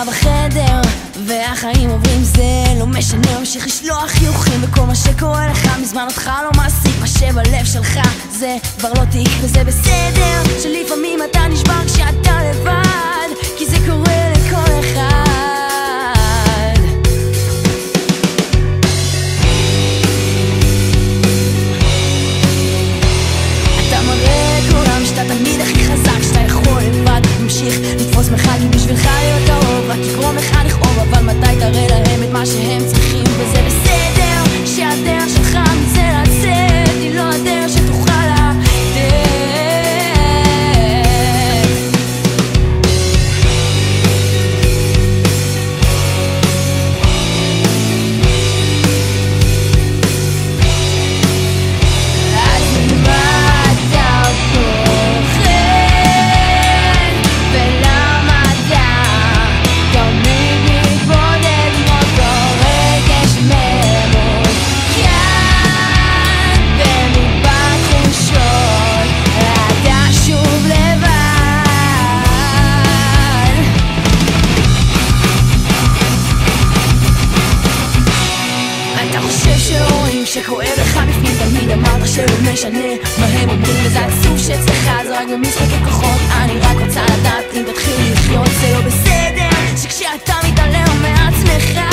נמצא בחדר והחיים עוברים זה לא משנה, ממשיך לשלוח חיוכים וכל מה שקורה לך מזמן אותך לא מעסיק מה שבלב שלך זה כבר לא תיק וזה בסדר שלפעמים אתה נשבר כשאתה לבד. מה הם אומרים וזה עצוב שאצלך זה רק במשחקי כוחות. אני רק רוצה לדעת אם תתחיל לחיות זה לא בסדר שכשאתה מתעלם מעצמך